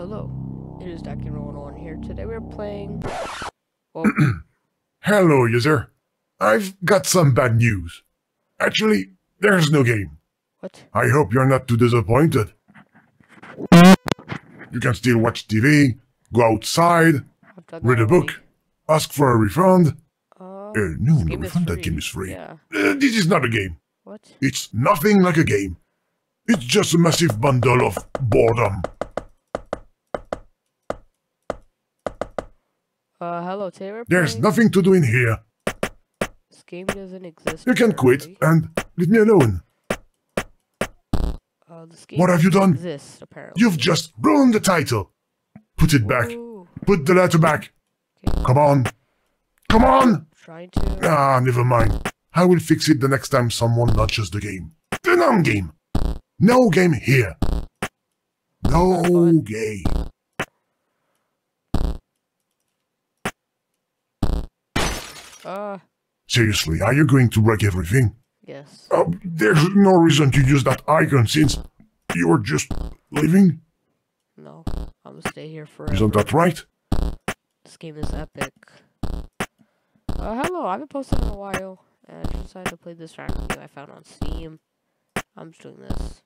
Hello, it is Dr. Rowan on here. Today we're playing. Well, Hello, user. I've got some bad news. Actually, there's no game. what? I hope you're not too disappointed. You can still watch TV, go outside, read a book, already. ask for a refund. Uh, Uh, no, no refund, that game is free. Yeah. Uh, this is not a game. What? It's nothing like a game. It's just a massive bundle of boredom. Uh, hello, we're There's nothing to do in here. This game doesn't exist. You can quit and leave me alone. Uh, What have you done? Exist, apparently. You've just ruined the title. Put it back. Ooh, Put the letter back. okay. Come on. Come on! Trying to. Ah, never mind. I will fix it the next time someone launches the game. The non game. No game here. No game. Uh, Seriously, are you going to wreck everything? yes. Uh, there's no reason to use that icon since you're just leaving. No, I'm gonna stay here forever. Isn't that right? This game is epic. Uh, hello, I haven't posted in a while, and I decided to play this random game I found on Steam. I'm just doing this.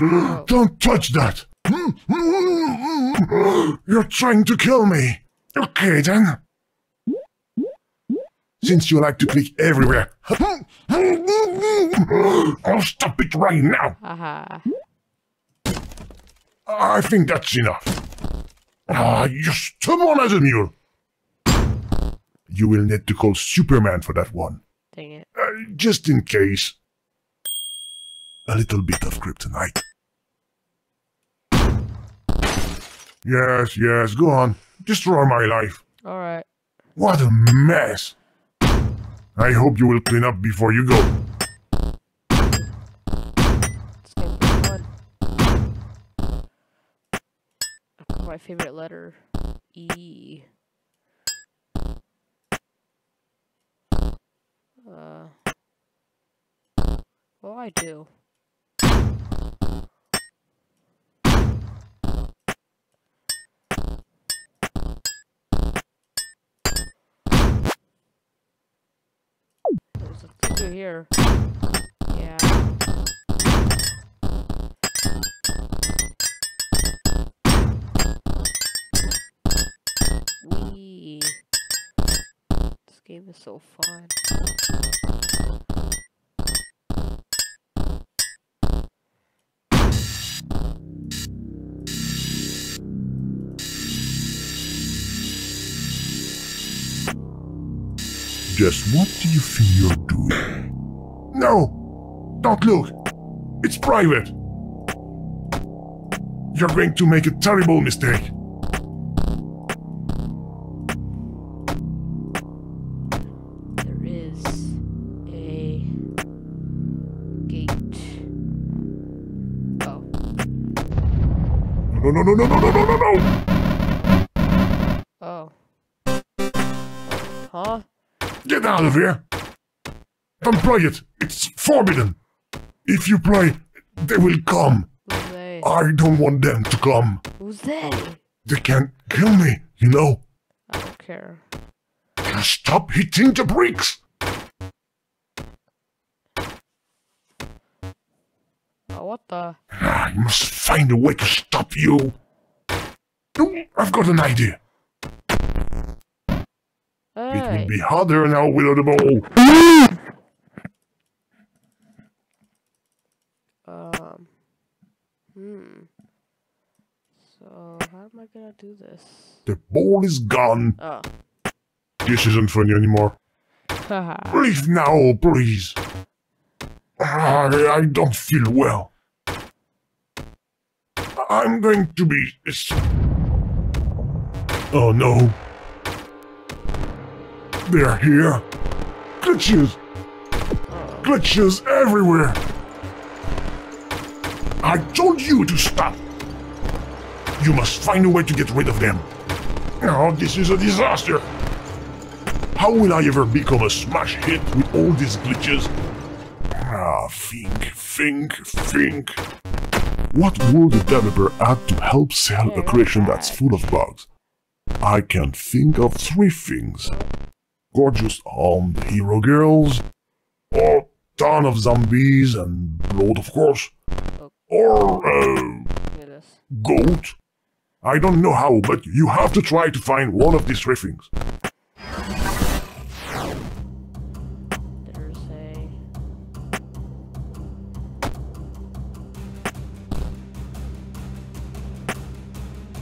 Oh. Don't touch that. You're trying to kill me. Okay then. Since you like to click everywhere, I'll stop it right now. Haha. I think that's enough. Ah, you're stubborn as a mule. You will need to call Superman for that one. Dang it. Uh, just in case. A little bit of kryptonite. Yes, yes, go on. Destroy my life. Alright. What a mess. I hope you will clean up before you go. My favorite letter. E. Uh. Do I do? A here. Yeah. Wee. This game is so fun. Just what do you think you're doing? No! Don't look! It's private! You're going to make a terrible mistake. There is a gate. Oh, No, no, no, no, no, no, no, no, no! oh. Huh? Get out of here! Don't play it! It's forbidden! If you play, they will come. Who's they? I don't want them to come. Who's they? They can't kill me, you know? I don't care. Just stop hitting the bricks! Oh, what the? Ah, I must find a way to stop you. I've got an idea. It will be harder now without the ball. Um. Hmm. So, how am I gonna do this? The ball is gone. Oh. This isn't funny anymore. Leave now, please. I, I don't feel well. I'm going to be. Oh no. They're here. Glitches. Glitches everywhere. I told you to stop. You must find a way to get rid of them. Oh, this is a disaster. How will I ever become a smash hit with all these glitches? Ah, think, think, think. What would the developer add to help sell a creation that's full of bugs? I can think of three things. Gorgeous armed hero girls, or ton of zombies and blood of course, or uh, Look at this. goat. I don't know how, but you have to try to find one of these three things.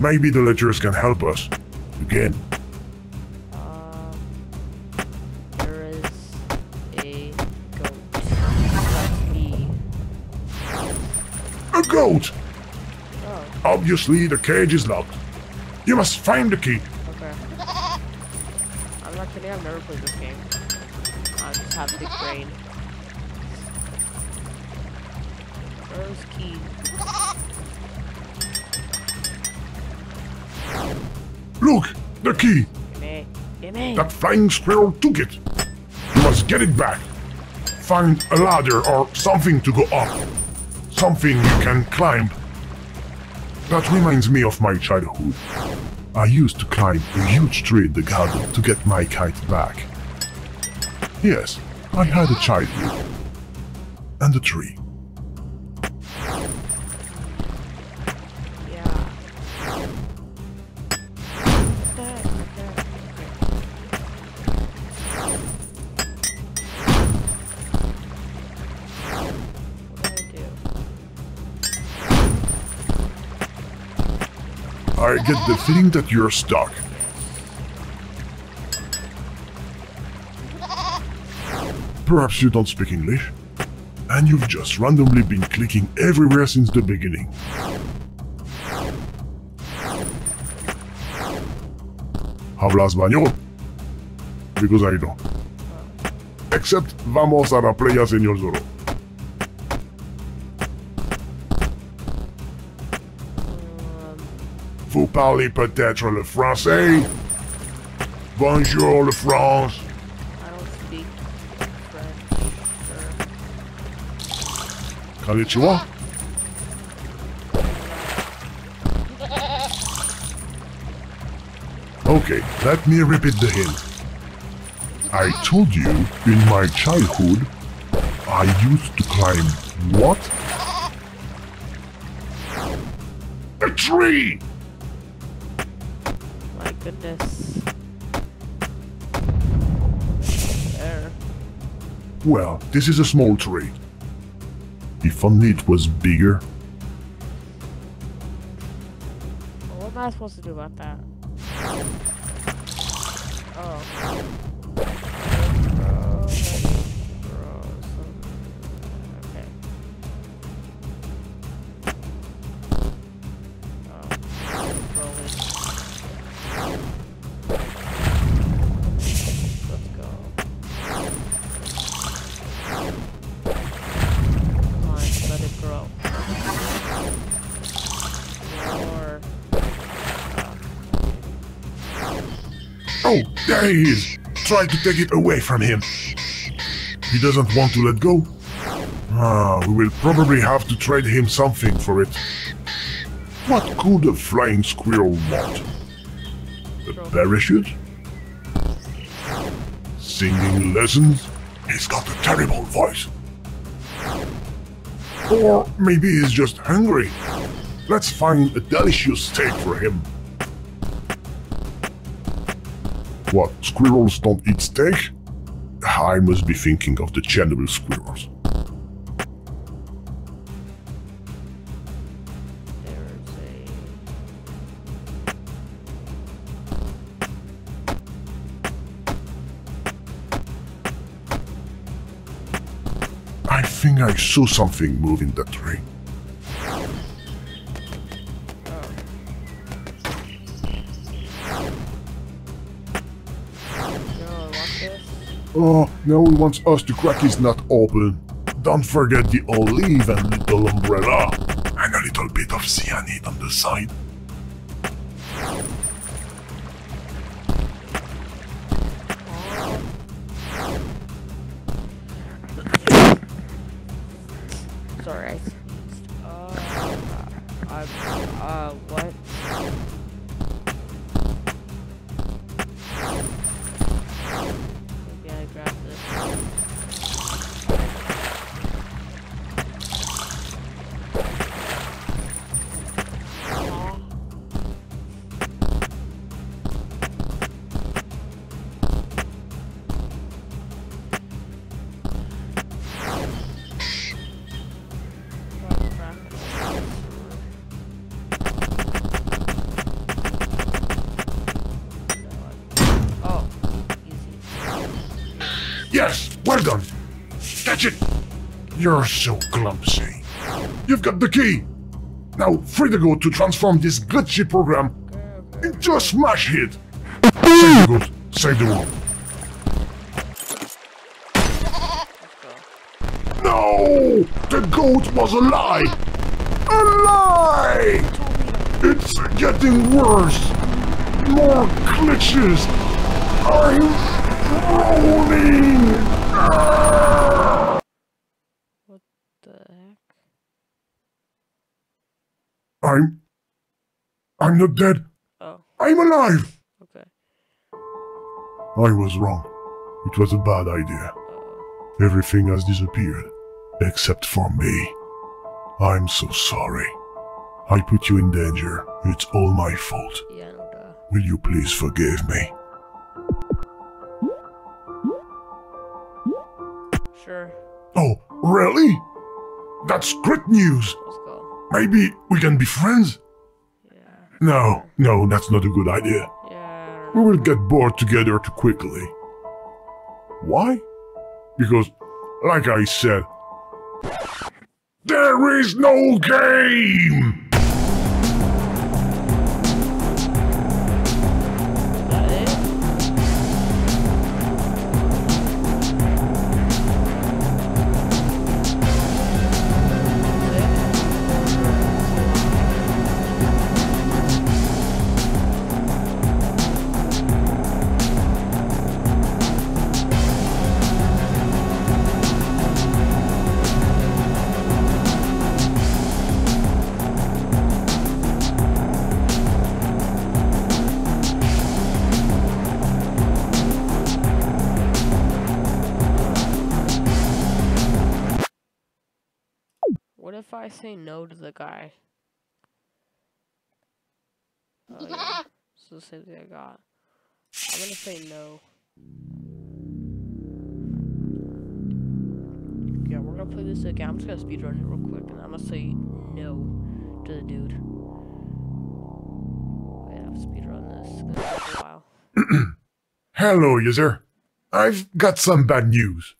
Maybe the letters can help us. Again. Goat! Oh, Obviously, the cage is locked. You must find the key. okay. I'm not kidding, I've never played this game. I just have a big brain. Where's key? Look, the key. Gimme. Gimme! That flying squirrel took it. You must get it back. Find a ladder or something to go up. Something you can climb. That reminds me of my childhood. I used to climb a huge tree in the garden to get my kite back. Yes, I had a childhood. And a tree. I get the feeling that you're stuck. Perhaps you don't speak English, and you've just randomly been clicking everywhere since the beginning. Habla español? Because I don't. Except vamos a la playa, señor Zorro. Parlez peut-être le français? Bonjour, le France. I don't speak French. Or... Konnichiwa. Okay, let me repeat the hint. I told you in my childhood I used to climb what? A tree! Goodness. There. Well, this is a small tree. If only it was bigger. Well, what am I supposed to do about that? Oh. Oh, there he is! Try to take it away from him. He doesn't want to let go. Ah, we will probably have to trade him something for it. What could a flying squirrel want? A parachute? Singing lessons? He's got a terrible voice. Or maybe he's just hungry. Let's find a delicious steak for him. What, squirrels don't eat steak? I must be thinking of the Chernobyl squirrels. I think I saw something move in that tree. Oh, now he wants us to crack his nut open. Don't forget the olive and little umbrella. And a little bit of cyanide on the side. You're so clumsy. You've got the key. Now, free to go to transform this glitchy program into a smash hit. Save the goat, save the world. No! The goat was a lie! A lie! It's getting worse! More glitches! I'm rolling! Ah! What the heck? I'm... I'm not dead. Oh, I'm alive! okay. I was wrong. It was a bad idea. Oh, Everything has disappeared. Except for me. I'm so sorry. I put you in danger. It's all my fault. yeah, no duh. Will you please forgive me? Sure, Oh, really? That's great news. Maybe we can be friends? Yeah, No, no, that's not a good idea. yeah, We will get bored together too quickly. Why? Because, like I said, there is no game! Say no to the guy? Oh, yeah. It's the same thing I got. I'm gonna say no. Yeah, we're gonna play this again. I'm just gonna speedrun it real quick, and I'm gonna say no to the dude. Wait, I have to speedrun this. It's gonna take a while. Hello, user. I've got some bad news.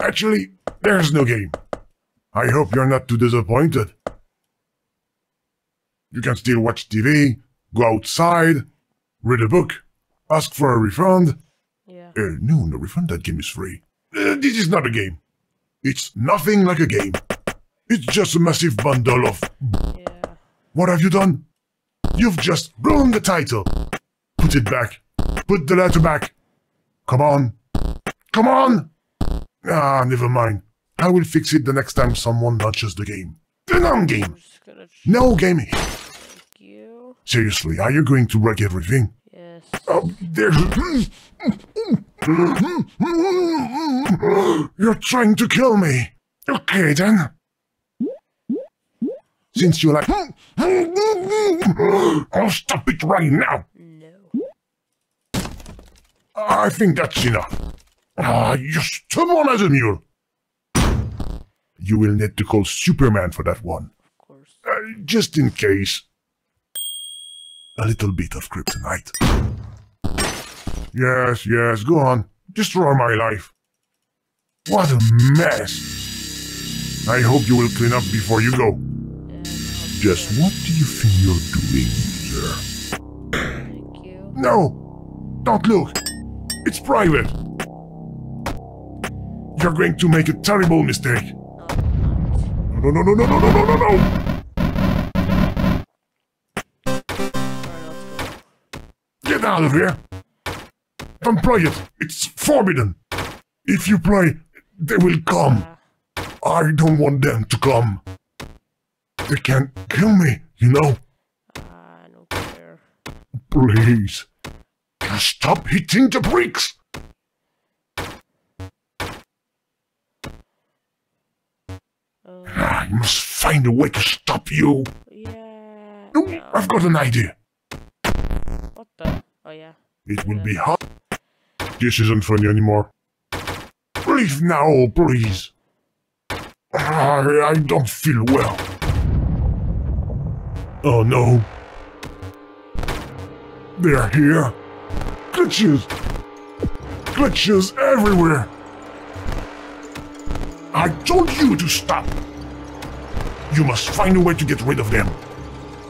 Actually, there's no game. I hope you're not too disappointed. You can still watch TV, go outside, read a book, ask for a refund. Yeah. Uh, no, no refund, that game is free. Uh, this is not a game. It's nothing like a game. It's just a massive bundle of. Yeah. What have you done? You've just ruined the title. Put it back. Put the letter back. Come on. Come on! Ah, never mind. I will fix it the next time someone launches the game. The non-game! I'm just gonna No you. Seriously, are you going to wreck everything? Yes. Oh, there's... You're trying to kill me. Okay, then. Since you like... I'll stop it right now. No. I think that's enough. Ah, you're stubborn as a mule. You will need to call Superman for that one. Of course. Uh, just in case. A little bit of kryptonite. Yes, yes, go on. Destroy my life. What a mess. I hope you will clean up before you go. Just what do you think you're doing, sir? thank you. No! Don't look! It's private! You're going to make a terrible mistake. No, No, no, no, no, no, no, no, no, no! Alright, let's go. Get out of here! Don't play it! It's forbidden! If you play, they will come. Ah, I don't want them to come. They can't kill me, You know? I don't care. Please. Stop hitting the bricks! I must find a way to stop you. yeah. No, no. I've got an idea. What the? Oh, yeah. It will be hot. This isn't funny anymore. Leave now, please. I, I don't feel well. Oh no. They're here. Glitches. Glitches everywhere. I told you to stop. You must find a way to get rid of them.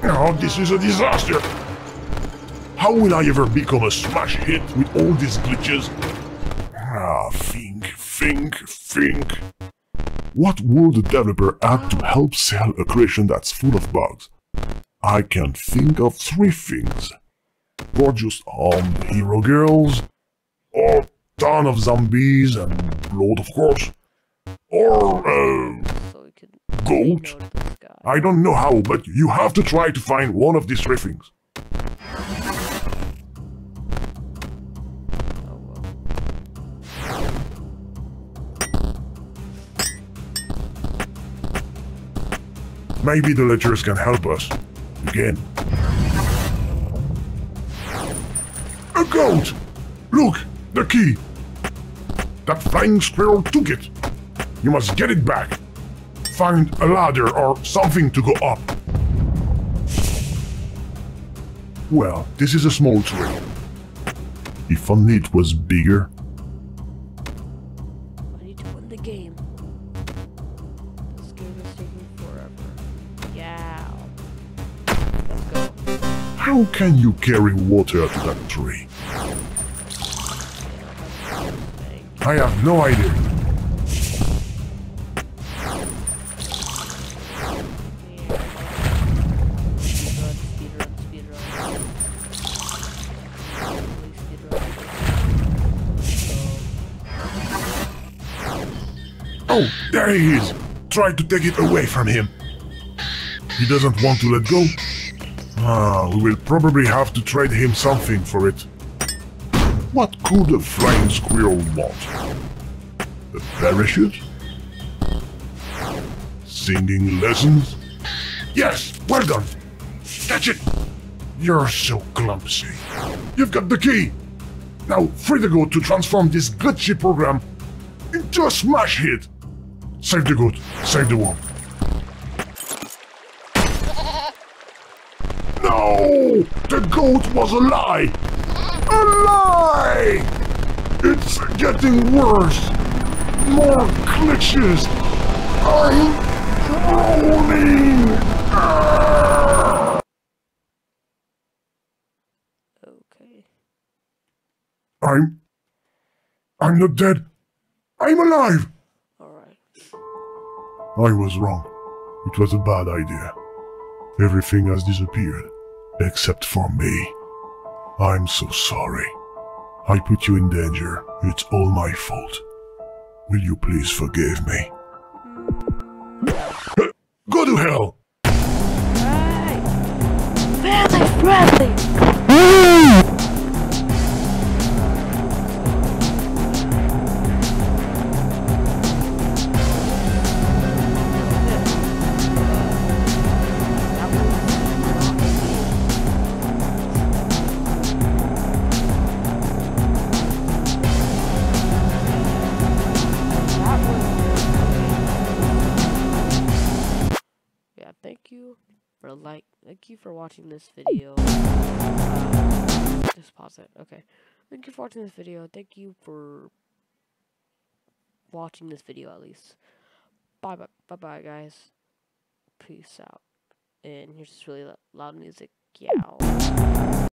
Oh, this is a disaster. How will I ever become a smash hit with all these glitches? Ah, think, think, think. What would the developer add to help sell a creation that's full of bugs? I can think of three things. Gorgeous armed hero girls, or ton of zombies and blood of course, or uh, goat. I don't know how, but you have to try to find one of these. Oh. Maybe the letters can help us. Again. A goat! Look, the key! That flying squirrel took it. You must get it back. Find a ladder or something to go up. Well, this is a small tree. If only it was bigger. I need to win the game. This game is taking forever. Yeah. Let's go. How can you carry water to that tree? I have no idea. There he is! Try to take it away from him. He doesn't want to let go. Ah, we will probably have to trade him something for it. What could a flying squirrel want? A parachute? Singing lessons? Yes, well done. Catch it. You're so clumsy. You've got the key. Now, free the goat to transform this glitchy program into a smash hit. Save the goat. Save the world. No! The goat was a lie! A lie! It's getting worse! More glitches! I'm drowning! Ah! Okay. I'm... I'm not dead. I'm alive! I was wrong. It was a bad idea. Everything has disappeared, except for me. I'm so sorry. I put you in danger. It's all my fault. Will you please forgive me? Go to hell! Thank you for watching this video. Just pause it. Okay. Thank you for watching this video. Thank you for watching this video at least. Bye bye bye bye guys. Peace out. And here's this really loud music. Yeah.